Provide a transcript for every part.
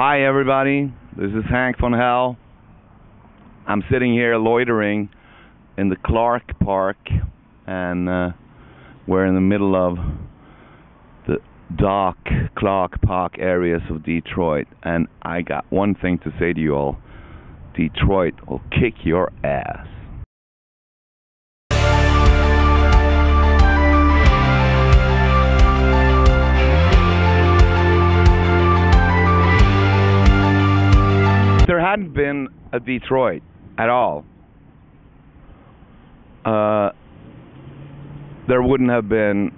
Hi, everybody. This is Hank von Hell. I'm sitting here loitering in the Clark Park, and uh, we're in the middle of the dark Clark Park areas of Detroit. And I got one thing to say to you all Detroit will kick your ass. Hadn't been a Detroit at all, uh, there wouldn't have been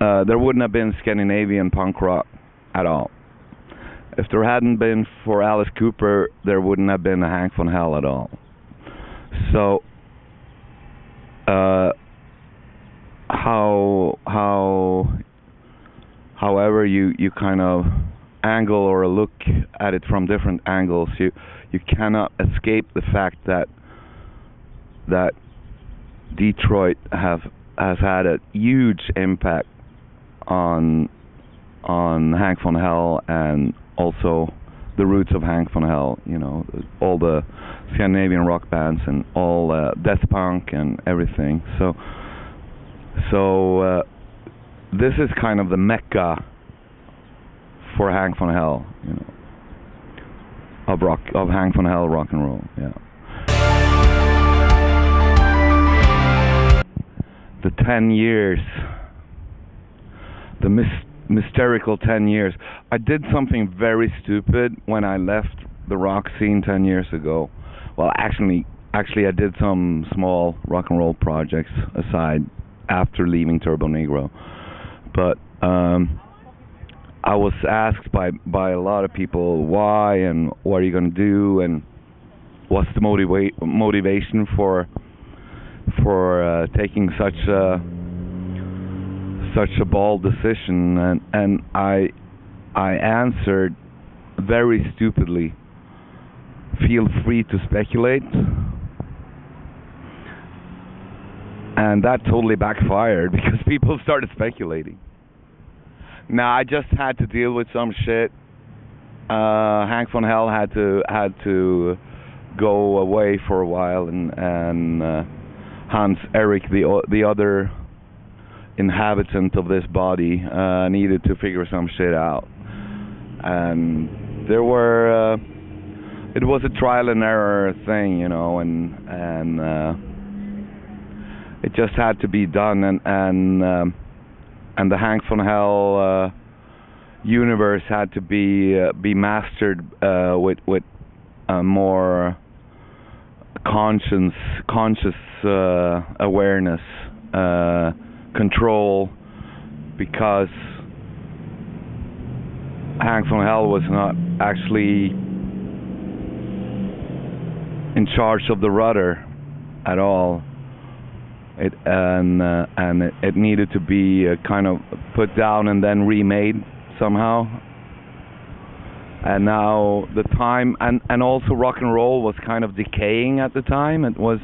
uh, there wouldn't have been Scandinavian punk rock at all. If there hadn't been for Alice Cooper, there wouldn't have been a Hank von Hell at all. So, uh, how how however you you kind of angle or a look at it from different angles, you you cannot escape the fact that that Detroit have has had a huge impact on on Hank von Hell and also the roots of Hank von Hell. You know, all the Scandinavian rock bands and all uh, death punk and everything. So so uh, this is kind of the mecca for Hank von Hell, you know, of rock of Hank von Hell rock and roll. Yeah. The ten years, the mis- mysterical ten years. I did something very stupid when I left the rock scene ten years ago. Well, actually, actually, I did some small rock and roll projects aside after leaving Turbonegro, but. Um, I was asked by by a lot of people why and what are you going to do? And what's the motiva- motivation for for uh, taking such a such a bold decision? And and I I answered very stupidly feel free to speculate. And that totally backfired because people started speculating no, I just had to deal with some shit. Uh, Hank von Hell had to had to go away for a while, and and uh, Hans Erik, the the other inhabitant of this body, uh, needed to figure some shit out. And there were, uh, it was a trial and error thing, you know, and and uh, it just had to be done, and and. Um, and the Hank von Hell uh, universe had to be uh, be mastered uh, with with more conscious conscious uh, awareness uh, control because Hank von Hell was not actually in charge of the rudder at all it and uh, and it, it needed to be uh, kind of put down and then remade somehow. And now the time and and also rock and roll was kind of decaying at the time. It was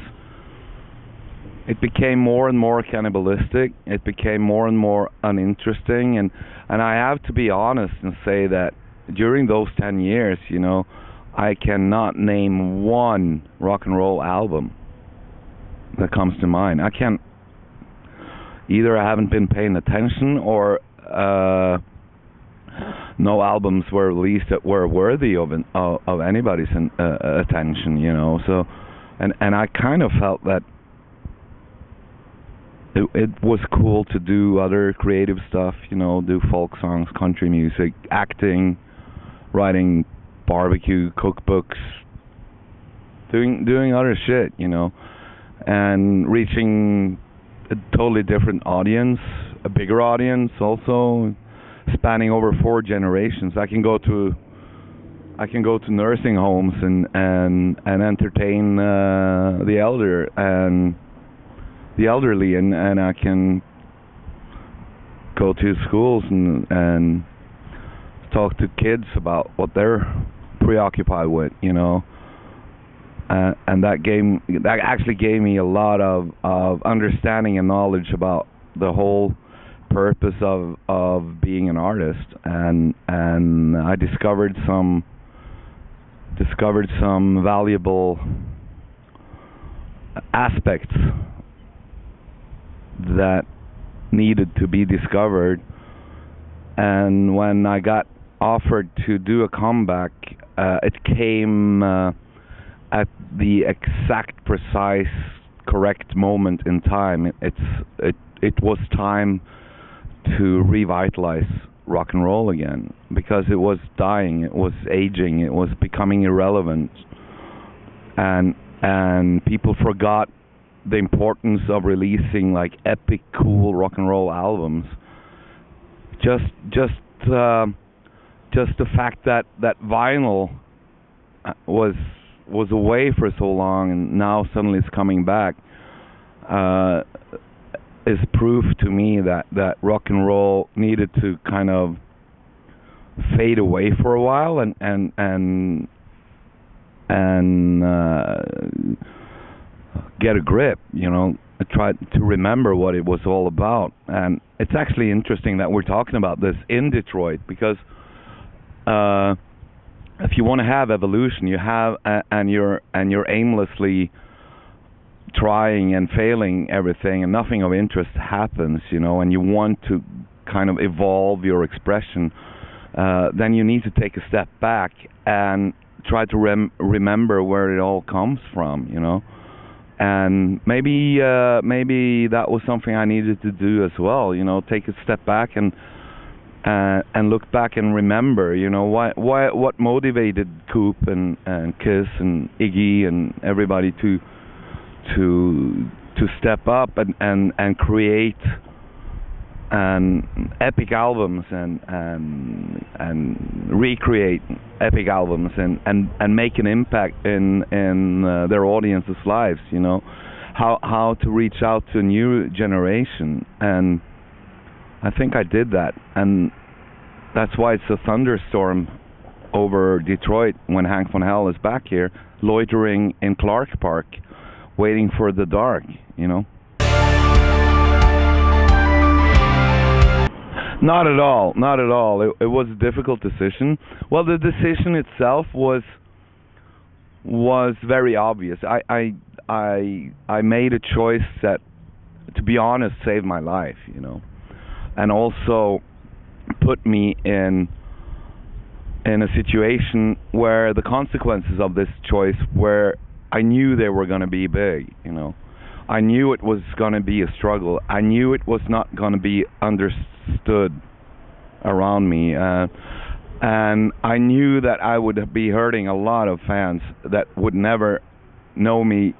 it became more and more cannibalistic. It became more and more uninteresting and and I have to be honest and say that during those 10 years, you know, I cannot name one rock and roll album that comes to mind. I can't either. I haven't been paying attention, or uh, no albums were released that were worthy of an, of, of anybody's uh, attention. You know, so and and I kind of felt that it, it was cool to do other creative stuff. You know, do folk songs, country music, acting, writing barbecue cookbooks, doing doing other shit. You know and reaching a totally different audience, a bigger audience also, spanning over four generations. I can go to I can go to nursing homes and and and entertain uh, the elder and the elderly, and and I can go to schools and and talk to kids about what they're preoccupied with, you know uh, and that gave that actually gave me a lot of of understanding and knowledge about the whole purpose of of being an artist, and and I discovered some discovered some valuable aspects that needed to be discovered. And when I got offered to do a comeback, uh, it came uh, at the exact, precise, correct moment in time. It, it's it it was time to revitalize rock and roll again because it was dying, it was aging, it was becoming irrelevant, and and people forgot the importance of releasing like epic, cool rock and roll albums. Just just uh, just the fact that that vinyl uh, was was away for so long and now suddenly it's coming back uh, is proof to me that that rock and roll needed to kind of fade away for a while and and and and uh, get a grip, you know, try to remember what it was all about. And it's actually interesting that we're talking about this in Detroit because uh, if you want to have evolution, you have uh, and you're and you're aimlessly trying and failing everything and nothing of interest happens, you know, and you want to kind of evolve your expression, uh, then you need to take a step back and try to rem- remember where it all comes from, you know. And maybe uh, maybe that was something I needed to do as well, you know, take a step back and uh, and look back and remember, you know, why why what motivated Coop and and Kiss and Iggy and everybody to to to step up and and and create and epic albums and and and recreate epic albums and and and make an impact in in uh, their audiences lives you know how how to reach out to a new generation. And i think i did that and that's why it's a thunderstorm over detroit when hank von hell is back here loitering in clark park waiting for the dark you know Not at all. Not at all. It, it was a difficult decision. Well, the decision itself was was very obvious. I I I I made a choice that, to be honest, saved my life. You know, and also put me in in a situation where the consequences of this choice were I knew they were going to be big. You know, I knew it was going to be a struggle. I knew it was not going to be understood around me. Uh, and I knew that I would be hurting a lot of fans that would never know me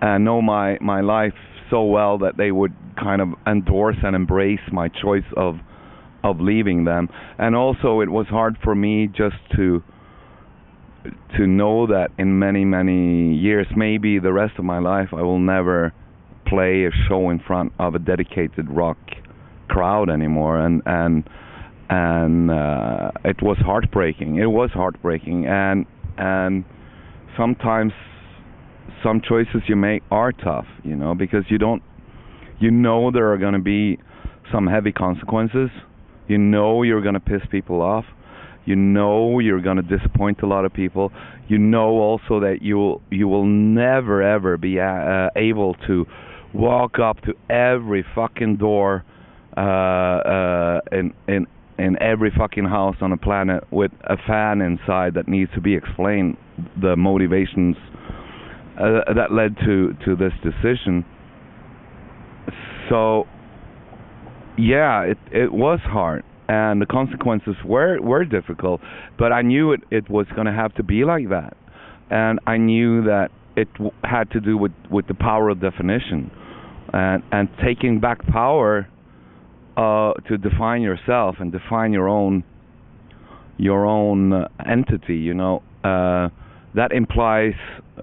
and know my my life so well that they would kind of endorse and embrace my choice of of leaving them. And also, it was hard for me just to to know that in many many years, maybe the rest of my life, I will never play a show in front of a dedicated rock crowd anymore, and and and uh, it was heartbreaking. It was heartbreaking, and and sometimes some choices you make are tough, you know, because you don't, you know, there are going to be some heavy consequences. You know, you're going to piss people off. You know, you're going to disappoint a lot of people. You know also that you will you will never ever be uh, able to walk up to every fucking door uh, uh, in in in every fucking house on the planet with a fan inside that needs to be explained the motivations uh, that led to to this decision so yeah it it was hard and the consequences were were difficult but i knew it it was going to have to be like that and i knew that it w- had to do with with the power of definition and and taking back power uh, to define yourself and define your own your own uh, entity. You know, uh, that implies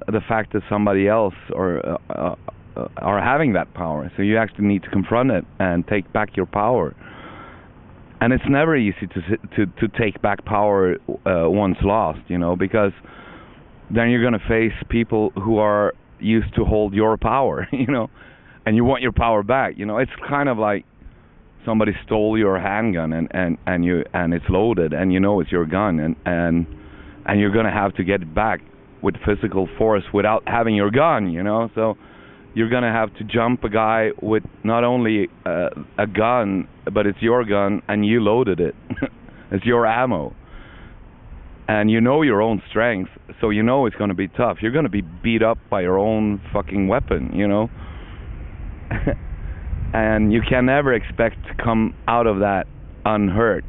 the fact that somebody else or uh, uh, are having that power. So you actually need to confront it and take back your power. And it's never easy to to to take back power uh, once lost. You know, because then you're going to face people who are used to hold your power. You know, and you want your power back. You know, it's kind of like somebody stole your handgun and and and you and it's loaded and you know it's your gun and and and you're going to have to get back with physical force without having your gun, you know? So you're going to have to jump a guy with not only uh, a gun, but it's your gun and you loaded it. it's your ammo. And you know your own strength, so you know it's going to be tough. You're going to be beat up by your own fucking weapon, you know? and you can never expect to come out of that unhurt.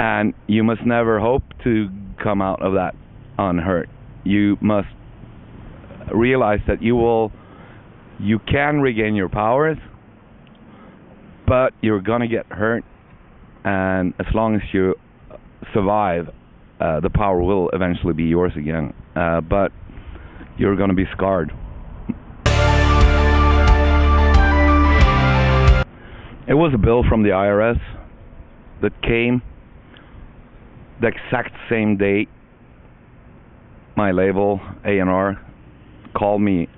And you must never hope to come out of that unhurt. You must realize that you will you can regain your powers, but you're gonna get hurt, and as long as you survive, uh, the power will eventually be yours again. Uh, but you're gonna be scarred. It was a bill from the IRS that came the exact same day, my label A&R called me,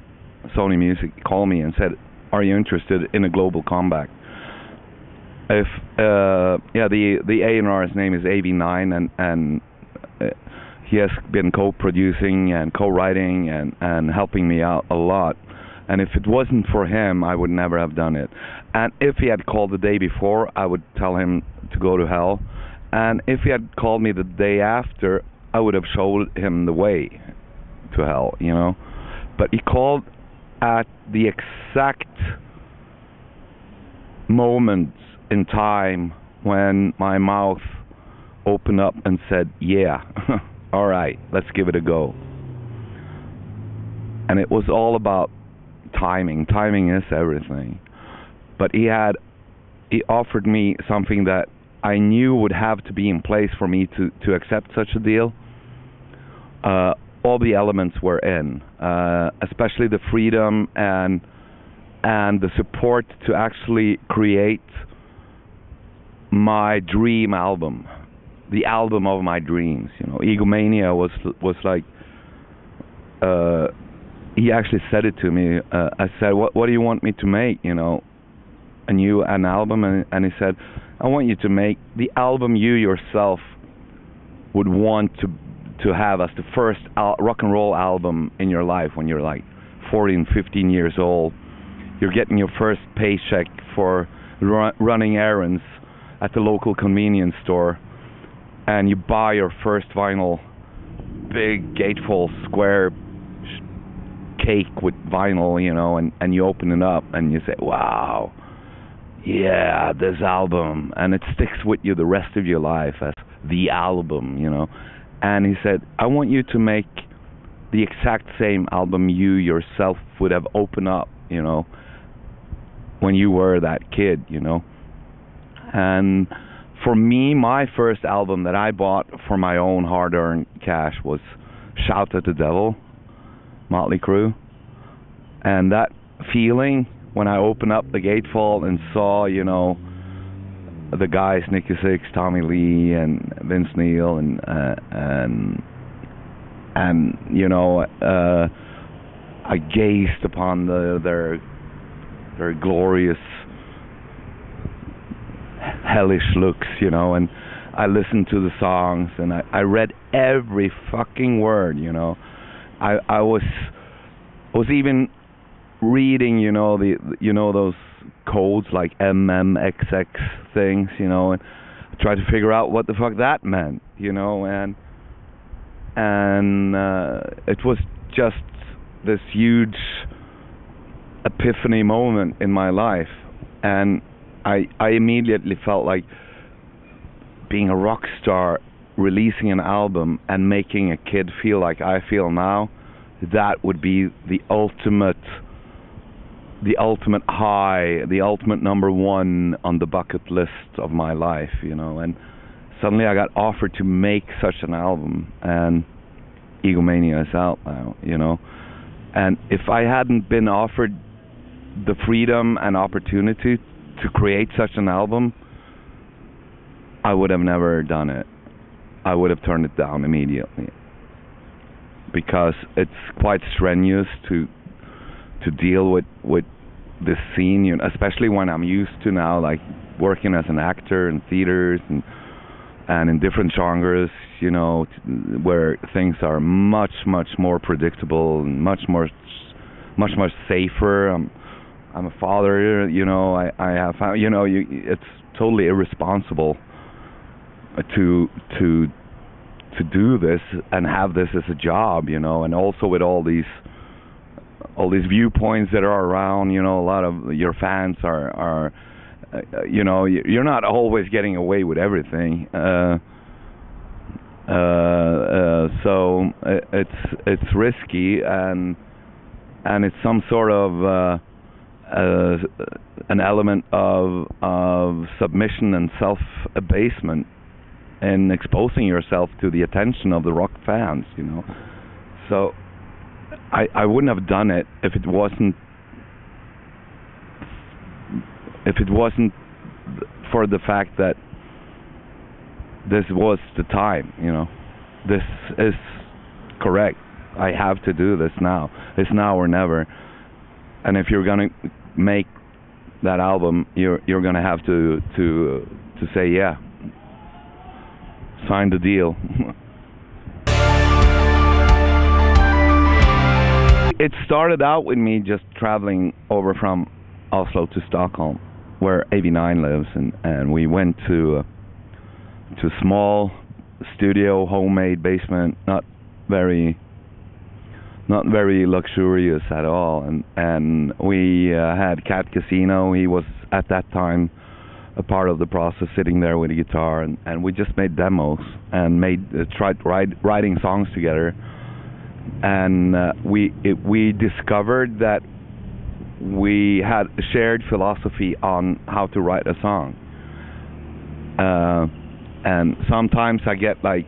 Sony Music called me and said, "Are you interested in a global comeback?" If uh, yeah, the the A&R's name is AV9 and and uh, he has been co-producing and co-writing and and helping me out a lot. And if it wasn't for him, I would never have done it. And if he had called the day before, I would tell him to go to hell. And if he had called me the day after, I would have showed him the way to hell, you know. But he called at the exact moment in time when my mouth opened up and said, "Yeah, all right, let's give it a go." And it was all about timing. Timing is everything. But he had he offered me something that I knew would have to be in place for me to to accept such a deal uh, all the elements were in, uh, especially the freedom and and the support to actually create my dream album, the album of my dreams. You know, Egomania was was like. Uh, he actually said it to me. Uh, I said, "What What do you want me to make?" You know, a new an album, and, and he said, "I want you to make the album you yourself would want to to have as the first al- rock and roll album in your life when you're like 14, 15 years old. You're getting your first paycheck for ru- running errands at the local convenience store, and you buy your first vinyl, big gatefold square cake with vinyl, you know, and and you open it up and you say, "Wow, yeah, this album," and it sticks with you the rest of your life as the album, you know and he said, I want you to make the exact same album you yourself would have opened up, you know, when you were that kid, you know. And for me, my first album that I bought for my own hard earned cash was Shout at the Devil, Motley Crue. And that feeling when I opened up the gatefold and saw, you know, the guys Nikki Sixx, Tommy Lee, and Vince Neil, and uh, and and you know, uh, I gazed upon the, their their glorious hellish looks, you know, and I listened to the songs and I, I read every fucking word, you know. I I was was even reading, you know, the you know those codes like MMXX things, you know, and try to figure out what the fuck that meant, you know, and and uh, it was just this huge epiphany moment in my life, and I I immediately felt like being a rock star, releasing an album and making a kid feel like I feel now, that would be the ultimate the ultimate high, the ultimate number one on the bucket list of my life, you know. And suddenly I got offered to make such an album, and Egomania is out now, you know. And if I hadn't been offered the freedom and opportunity to create such an album, I would have never done it. I would have turned it down immediately because it's quite strenuous to to deal with with this scene, you know, especially when I'm used to now like working as an actor in theaters and and in different genres, you know, where things are much much more predictable and much more much much safer. I'm I'm a father, you know, I I have you know, you it's totally irresponsible uh, to to to do this and have this as a job, you know, and also with all these all these viewpoints that are around, you know, a lot of your fans are are uh, you know, you're not always getting away with everything. Uh uh, uh so it's it's risky and and it's some sort of uh uh, an element of of submission and self abasement in exposing yourself to the attention of the rock fans, you know. So I I wouldn't have done it if it wasn't if it wasn't for the fact that this was the time, you know. This is correct. I have to do this now. It's now or never. And if you're gonna make that album, you're you're gonna have to to to say yeah, sign the deal. it started out with me just traveling over from Oslo to Stockholm, where AV9 lives, and and we went to to a small studio, homemade basement, not very not very luxurious at all. And and we uh, had Cat Casino. He was at that time a part of the process, sitting there with a guitar, and and we just made demos and made uh, tried write, writing songs together. And uh, we it, we discovered that we had shared philosophy on how to write a song. Uh, and sometimes I get like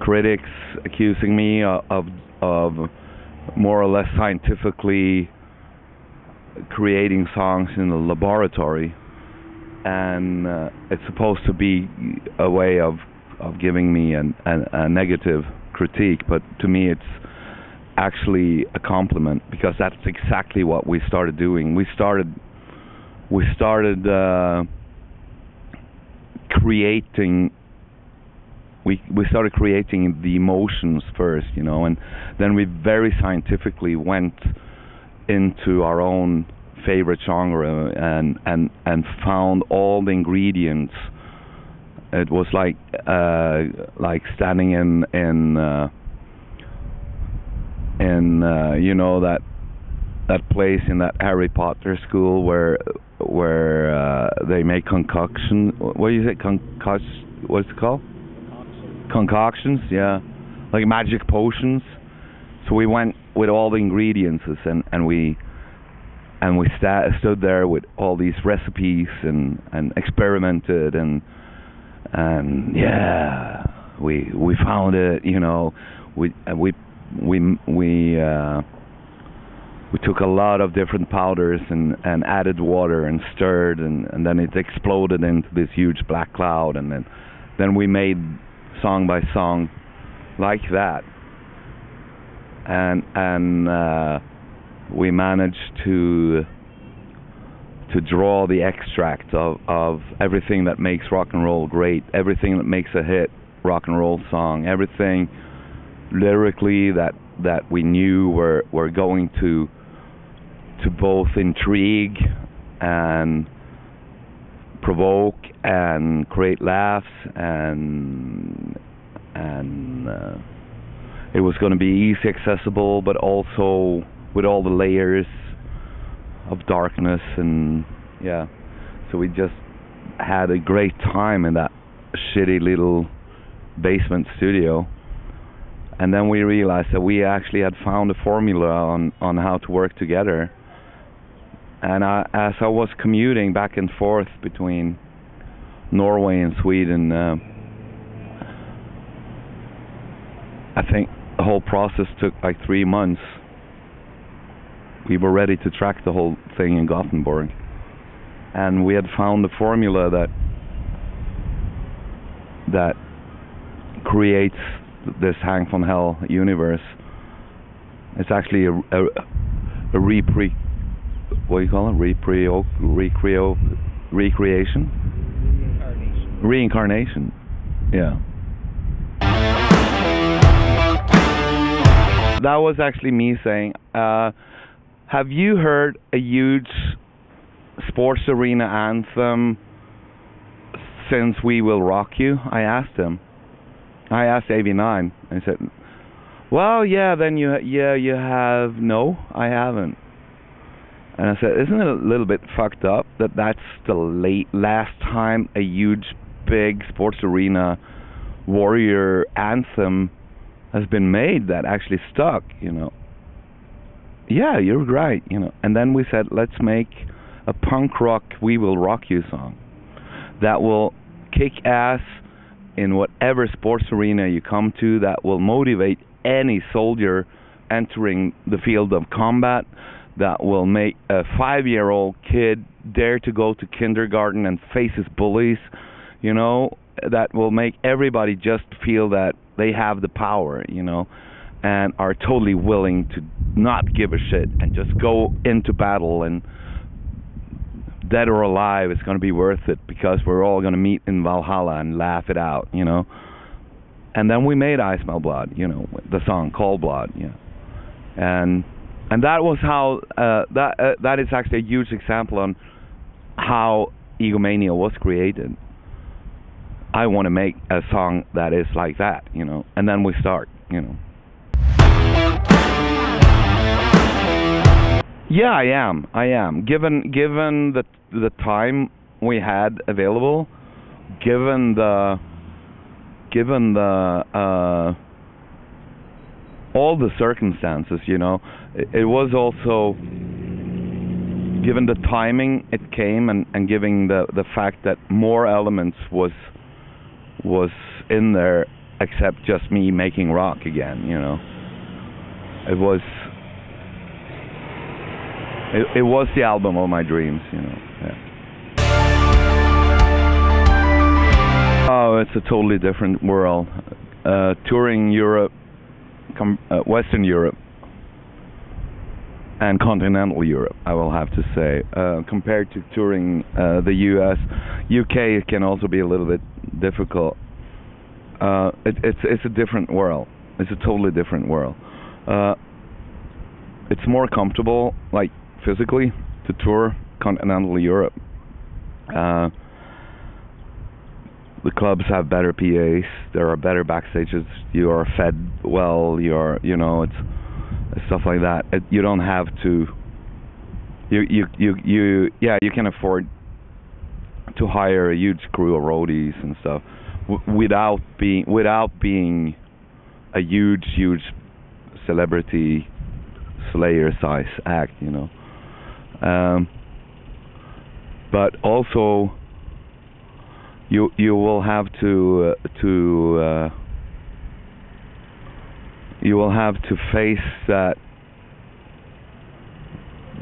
critics accusing me of, of of more or less scientifically creating songs in the laboratory, and uh, it's supposed to be a way of of giving me an, an, a negative critique, but to me it's actually a compliment because that's exactly what we started doing. We started we started uh, creating we we started creating the emotions first, you know, and then we very scientifically went into our own favorite genre and and and found all the ingredients. It was like uh, like standing in in uh, in uh, you know that that place in that Harry Potter school where where uh, they make concoction. What do you say? Concoction. What's it called? concoctions, yeah, like magic potions. So we went with all the ingredients and and we and we sta- stood there with all these recipes and and experimented and and yeah, we we found it. You know, we we we we uh, we took a lot of different powders and and added water and stirred and and then it exploded into this huge black cloud and then then we made song by song like that and and uh, we managed to to draw the extract of of everything that makes rock and roll great everything that makes a hit rock and roll song everything lyrically that that we knew were were going to to both intrigue and provoke and create laughs and and uh, it was going to be easy accessible but also with all the layers of darkness and yeah. So we just had a great time in that shitty little basement studio. And then we realized that we actually had found a formula on on how to work together. And I, as I was commuting back and forth between Norway and Sweden, uh, I think the whole process took like three months. We were ready to track the whole thing in Gothenburg, and we had found the formula that that creates this Hank von Hell universe. It's actually a, a, a repre what do you call it? Reprio, recreo, recreation, Reincarnation. reincarnation. Yeah. That was actually me saying, uh, "Have you heard a huge sports arena anthem since We Will Rock You?" I asked him. I asked AV9. I said, "Well, yeah. Then you, yeah, you have. No, I haven't." And I said, "Isn't it a little bit fucked up that that's the late last time a huge, big sports arena warrior anthem has been made that actually stuck? You know." Yeah, you're right. You know. And then we said, "Let's make a punk rock We Will Rock You song that will kick ass." in whatever sports arena you come to that will motivate any soldier entering the field of combat that will make a 5-year-old kid dare to go to kindergarten and face his bullies you know that will make everybody just feel that they have the power you know and are totally willing to not give a shit and just go into battle and dead or alive, it's going to be worth it because we're all going to meet in Valhalla and laugh it out, you know. And then we made I Smell Blood, you know, the song Cold Blood, know. And and that was how uh, that uh, that is actually a huge example on how Egomania was created. I want to make a song that is like that, you know, and then we start, you know. Yeah, I am. I am. Given given the the time we had available, given the given the uh all the circumstances, you know, it, it was also given the timing it came and and giving the the fact that more elements was was in there except just me making rock again, you know. It was it, it was the album of my dreams, you know. Yeah. Oh, it's a totally different world. Uh, touring Europe, com- uh, Western Europe, and continental Europe, I will have to say, uh, compared to touring uh, the U.S., UK can also be a little bit difficult. Uh, it, it's it's a different world. It's a totally different world. Uh, it's more comfortable, like physically, to tour continental Europe. Uh, the clubs have better PAs. There are better backstages. You are fed well. You are, you know, it's stuff like that. It, you don't have to. You you you you yeah. You can afford to hire a huge crew of roadies and stuff w- without being without being a huge huge celebrity Slayer size act. You know. Um, but also you you will have to uh, to uh, you will have to face that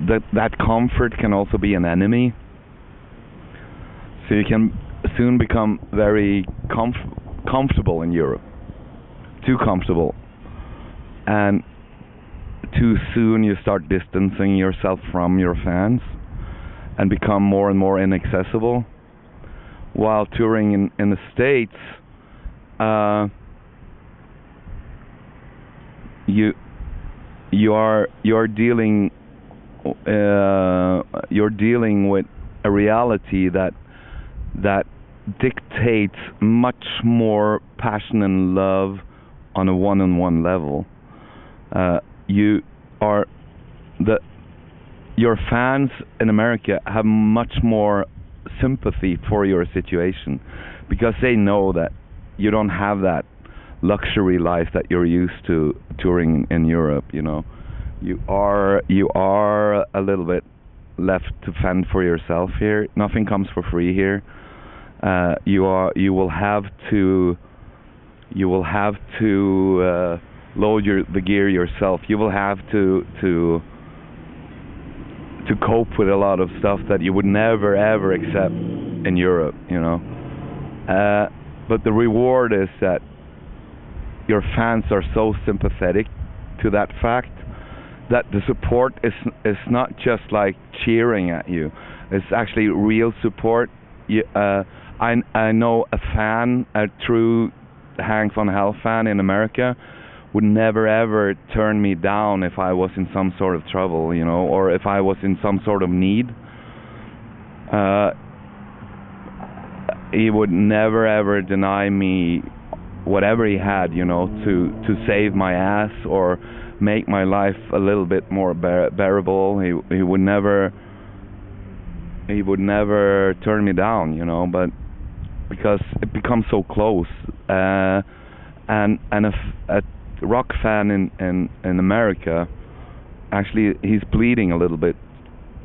that that comfort can also be an enemy. So you can soon become very comf- comfortable in Europe. Too comfortable. And too soon you start distancing yourself from your fans and become more and more inaccessible while touring in in the states uh, you you are you're dealing uh, you're dealing with a reality that that dictates much more passion and love on a one-on-one level. Uh, you are the your fans in America have much more sympathy for your situation because they know that you don't have that luxury life that you're used to touring in Europe, you know. You are you are a little bit left to fend for yourself here. Nothing comes for free here. Uh, you are you will have to you will have to uh, load your the gear yourself. You will have to to to cope with a lot of stuff that you would never ever accept in Europe, you know. Uh, but the reward is that your fans are so sympathetic to that fact that the support is is not just like cheering at you. It's actually real support. You, uh, I I know a fan, a true Hank von Hell fan in America, would never ever turn me down if I was in some sort of trouble, you know, or if I was in some sort of need. Uh, he would never ever deny me whatever he had, you know, to to save my ass or make my life a little bit more bear- bearable. He he would never he would never turn me down, you know, but because it becomes so close. Uh, and and a rock fan in, in in America, actually, he's bleeding a little bit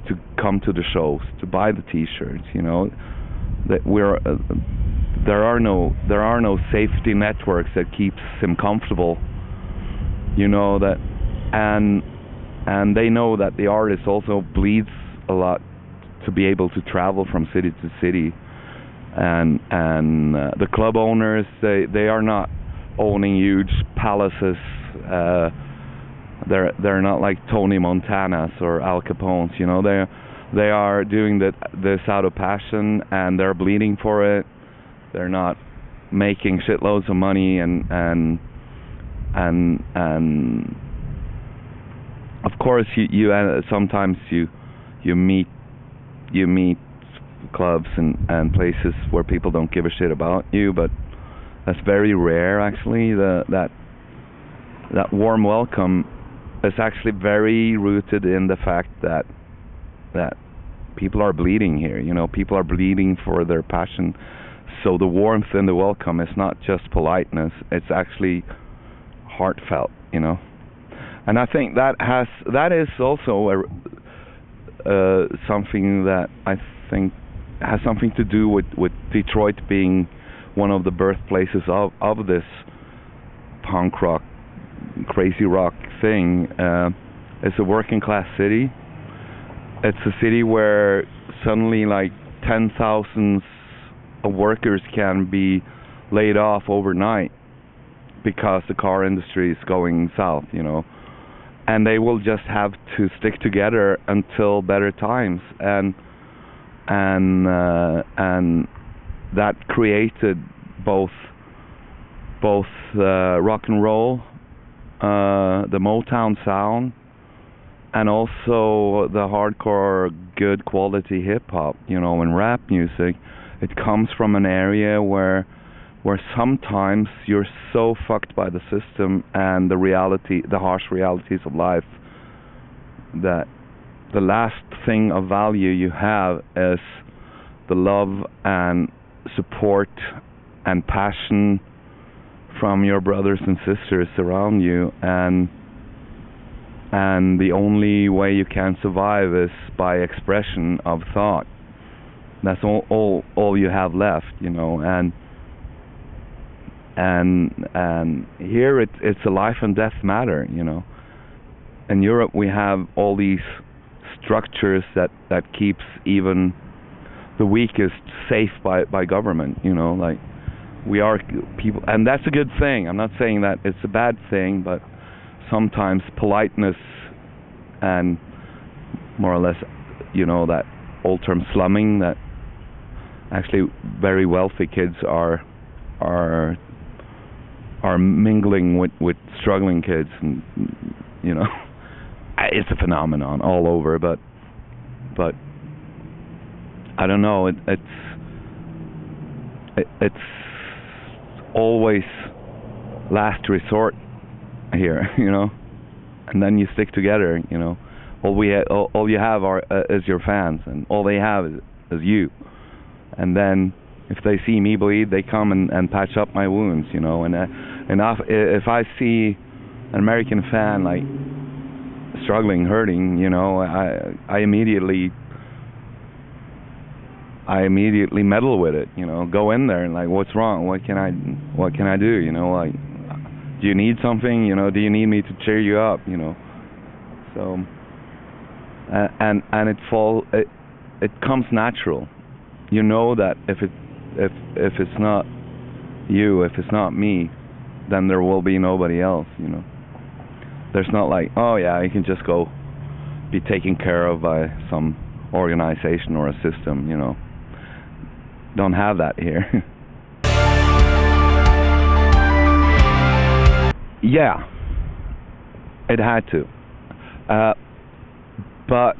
to come to the shows, to buy the T-shirts. You know, that we're uh, there are no there are no safety networks that keeps him comfortable. You know that, and and they know that the artist also bleeds a lot to be able to travel from city to city and and uh, the club owners they they are not owning huge palaces uh they're they're not like Tony Montanas or Al Capone's you know they they are doing that this out of passion and they're bleeding for it. They're not making shitloads of money and and and and of course you you uh, sometimes you you meet you meet clubs and and places where people don't give a shit about you but that's very rare actually the that that warm welcome is actually very rooted in the fact that that people are bleeding here you know people are bleeding for their passion. So the warmth and the welcome is not just politeness it's actually heartfelt you know. And i think that has that is also a uh, something that i think has something to do with with Detroit being one of the birthplaces of of this punk rock, crazy rock thing. Uh, it's a working class city. It's a city where suddenly like ten thousands of workers can be laid off overnight because the car industry is going south, you know. And they will just have to stick together until better times and and uh, and that created both both uh, rock and roll, uh, the Motown sound, and also the hardcore, good quality hip hop. You know, and rap music. It comes from an area where where sometimes you're so fucked by the system and the reality, the harsh realities of life, that the last thing of value you have is the love and support and passion from your brothers and sisters around you and and the only way you can survive is by expression of thought. That's all all all you have left you know and and and here it it's a life and death matter you know. In Europe we have all these structures that that keeps even the weakest safe by by government you know like we are people and that's a good thing. I'm not saying that it's a bad thing but sometimes politeness and more or less you know that old term slumming that actually very wealthy kids are are are mingling with with struggling kids and you know it's a phenomenon all over, but but I don't know. It, it's it, it's always last resort here, you know, and then you stick together, you know. All we ha- all, all you have are uh, is your fans, and all they have is, is you. And then if they see me bleed, they come and, and patch up my wounds, you know. And uh, and if, if I see an American fan like struggling, hurting, you know, I I immediately I immediately meddle with it, you know, go in there and like what's wrong? What can I what can I do, you know, like do you need something, you know, do you need me to cheer you up, you know? So and and it fall it it comes natural. You know that if it if if it's not you, if it's not me, then there will be nobody else, you know there's not like, oh yeah, you can just go be taken care of by some organization or a system, you know. Don't have that here. yeah, it had to. Uh, but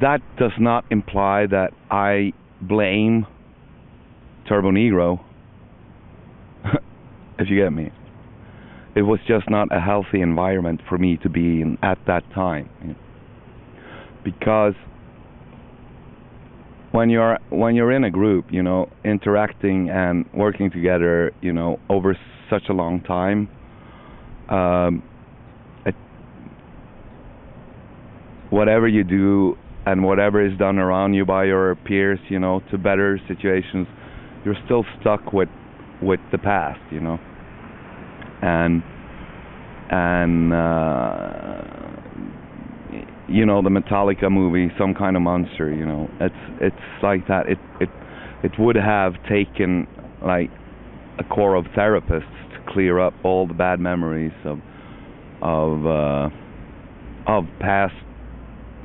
that does not imply that I blame Turbonegro, if you get me. It was just not a healthy environment for me to be in at that time. Because when you're when you're in a group, you know, interacting and working together, you know, over such a long time, um, it, whatever you do and whatever is done around you by your peers, you know, to better situations, you're still stuck with with the past, you know, and and uh, you know the Metallica movie, some kind of monster, you know, it's it's like that. It it it would have taken like a core of therapists to clear up all the bad memories of of uh, of past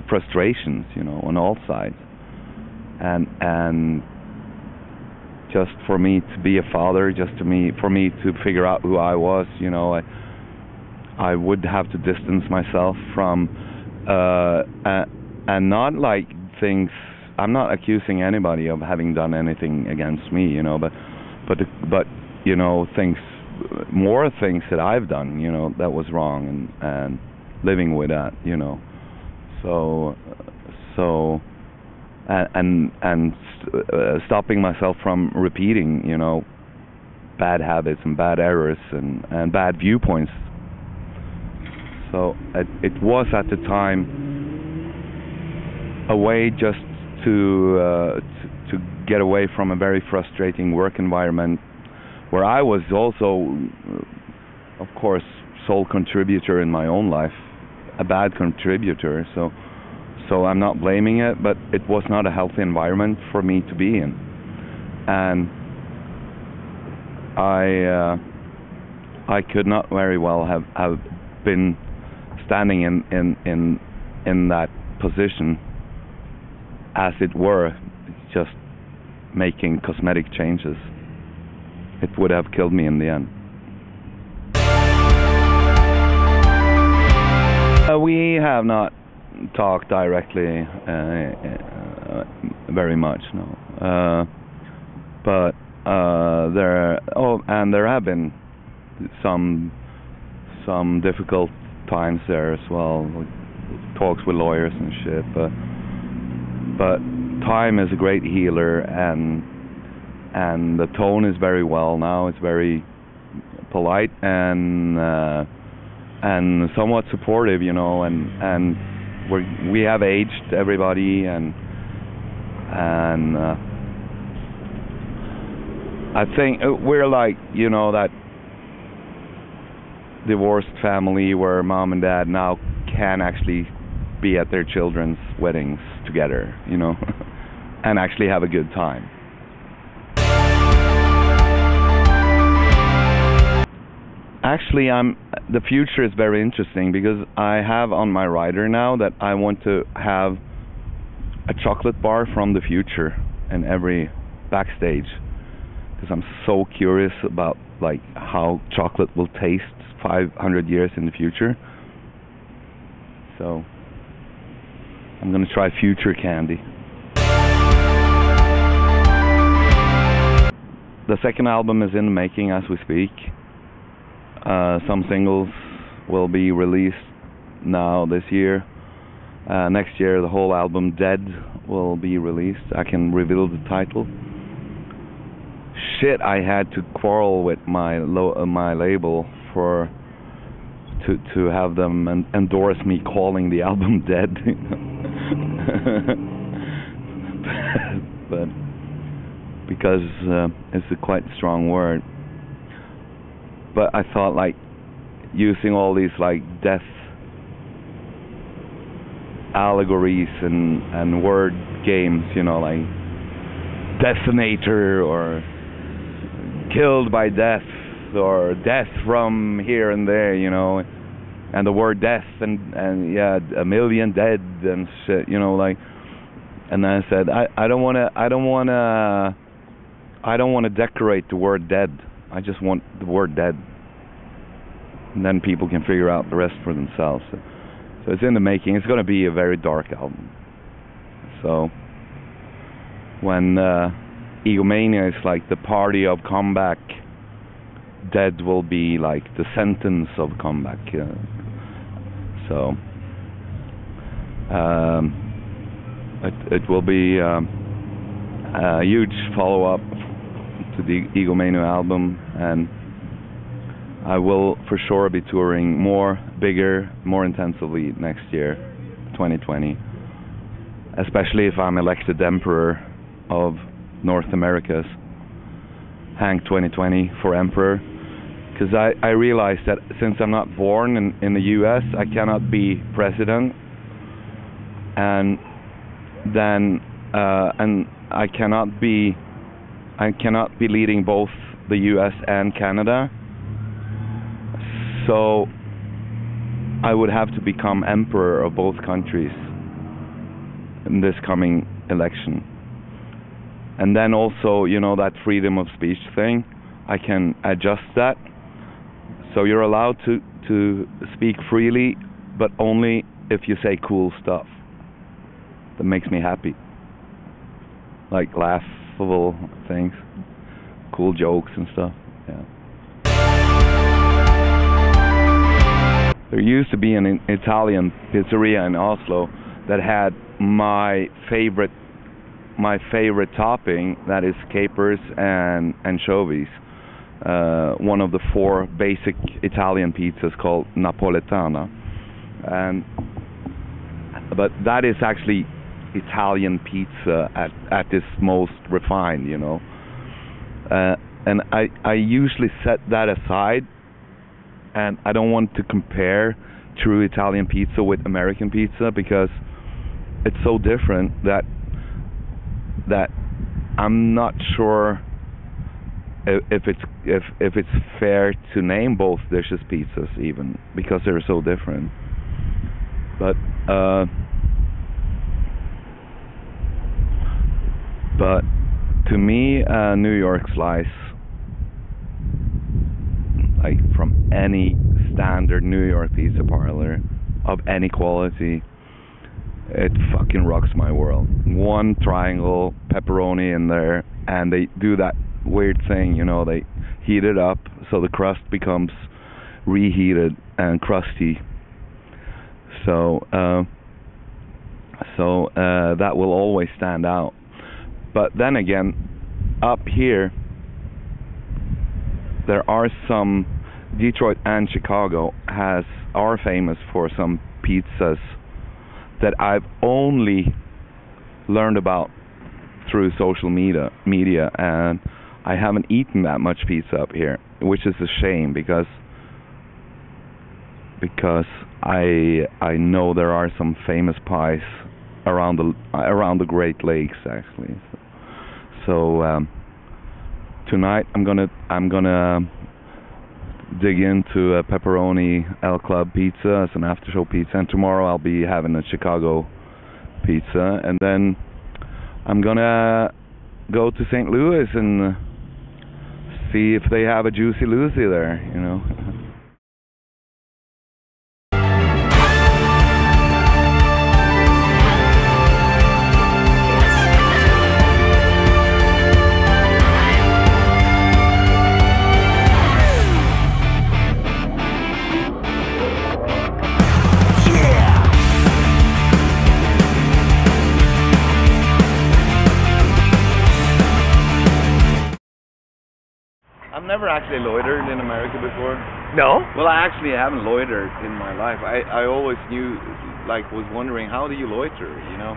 frustrations, you know, on all sides, and and just for me to be a father, just to me for me to figure out who I was, you know, I I would have to distance myself from uh, and not like things. I'm not accusing anybody of having done anything against me, you know, but but but you know things more things that I've done, you know, that was wrong and and living with that, you know. So so and and uh, stopping myself from repeating, you know, bad habits and bad errors and and bad viewpoints. So it, it was at the time a way just to, uh, to to get away from a very frustrating work environment where I was also, uh, of course, sole contributor in my own life, a bad contributor. So so I'm not blaming it, but it was not a healthy environment for me to be in, and I uh, I could not very well have have been standing in in in in that position, as it were, just making cosmetic changes. It would have killed me in the end. Uh, we have not talked directly uh, uh, very much, no. Uh, but uh, there, oh, and there have been some some difficult times there as well, talks with lawyers and shit. But but time is a great healer, and and the tone is very well now. It's very polite and uh, and somewhat supportive, you know, and and we we have aged everybody and and uh, I think uh, we're like you know that divorced family where mom and dad now can actually be at their children's weddings together, you know, and actually have a good time. Actually, I'm. The future is very interesting because I have on my rider now that I want to have a chocolate bar from the future in every backstage because I'm so curious about like how chocolate will taste 500 years in the future. So I'm gonna try future candy. The second album is in the making as we speak. Uh, some singles will be released now this year. Uh, next year, the whole album Dead will be released. I can reveal the title. Shit, I had to quarrel with my lo- uh, my label for to to have them en- endorse me calling the album Dead. but because uh, it's a quite strong word but I thought like using all these like death allegories and and word games, you know, like detonator or killed by death or death from here and there, you know. and the word death and and yeah a million dead and shit you know like and then I said I I don't want to I don't want to I don't want to decorate the word dead. I just want the word dead. And then people can figure out the rest for themselves. So, so it's in the making. It's to be a very dark album. So when uh egomania is like the party of comeback dead will be like the sentence of comeback uh, so um, it, it will be um, a huge follow-up to the Egomania album, and I will for sure be touring more, bigger, more intensively next year, 2020. Especially if I'm elected emperor of North America's Hank 2020 for emperor because I, I realized that since I'm not born in, in the US, I cannot be president, and then uh, and I cannot be I cannot be leading both the US and Canada. So I would have to become emperor of both countries in this coming election. And then also, you know, that freedom of speech thing, I can adjust that so you're allowed to to speak freely, but only if you say cool stuff. That makes me happy. Like laughable things, cool jokes and stuff. Yeah. There used to be an Italian pizzeria in Oslo that had my favorite my favorite topping that is capers and anchovies uh, one of the four basic Italian pizzas called Napoletana, and but that is actually Italian pizza at at its most refined, you know. Uh, and I I usually set that aside, and I don't want to compare true Italian pizza with American pizza because it's so different that that I'm not sure if it's if if it's fair to name both dishes pizzas even because they're so different. But uh but to me a New York slice like from any standard New York pizza parlor of any quality it fucking rocks my world one triangle pepperoni in there and they do that weird thing, you know, they heat it up so the crust becomes reheated and crusty. So uh, so uh, that will always stand out. But then again, up here there are some Detroit and Chicago has are famous for some pizzas that I've only learned about through social media media and I haven't eaten that much pizza up here, which is a shame because because I I know there are some famous pies around the around the Great Lakes actually. So, so um, tonight I'm gonna I'm gonna dig into a pepperoni El Club pizza as an after show pizza, and tomorrow I'll be having a Chicago pizza, and then I'm gonna go to St. Louis and see if they have a Juicy Lucy there, you know. I've never actually loitered in America before. No? Well, I actually haven't loitered in my life. I I always knew, like, was wondering how do you loiter? You know,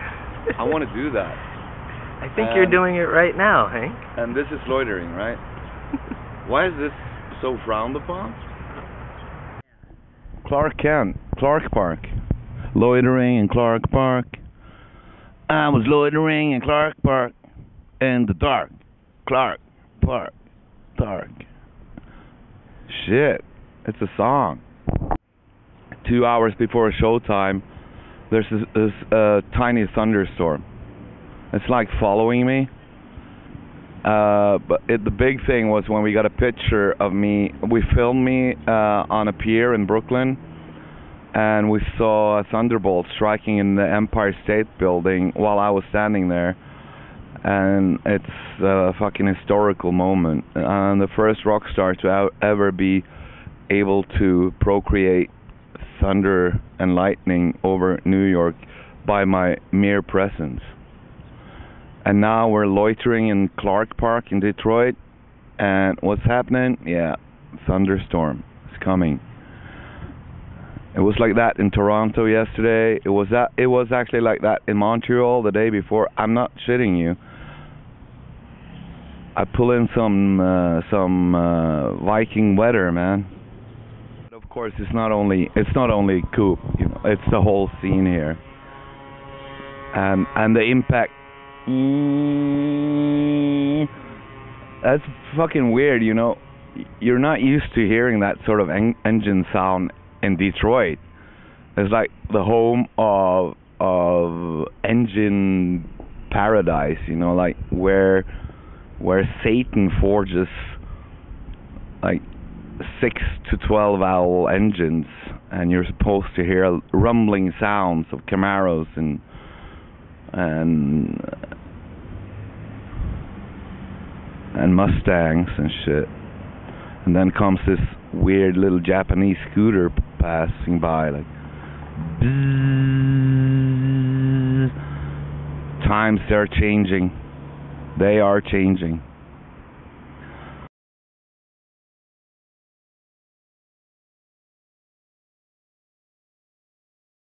I want to do that. I think you're Um, doing it right now, Hank. And this is loitering, right? Why is this so frowned upon? Clark Kent, Clark Park. Loitering in Clark Park. I was loitering in Clark Park in the dark. Clark Park. Shit. It's a song. two hours before showtime, there's this, this uh, tiny thunderstorm. It's like following me. Uh, but it, the big thing was when we got a picture of me. We filmed me uh, on a pier in Brooklyn, and we saw a thunderbolt striking in the Empire State Building while I was standing there. And it's a fucking historical moment. And the first rock star to ever be able to procreate thunder and lightning over New York by my mere presence. And now we're loitering in Clark Park in Detroit. And what's happening? Yeah, thunderstorm is coming. It was like that in Toronto yesterday. It was that. It was actually like that in Montreal the day before. I'm not shitting you. I pull in some uh, some uh, Viking weather, man. But of course, it's not only it's not only Coop. You know, it's the whole scene here. And and the impact. That's fucking weird. You know, you're not used to hearing that sort of en- engine sound in Detroit. It's like the home of of engine paradise, you know, like where where Satan forges like six to twelve owl engines, and you're supposed to hear rumbling sounds of Camaros and and and Mustangs and shit. And then comes this weird little Japanese scooter passing by, like. Times they're changing. They are changing.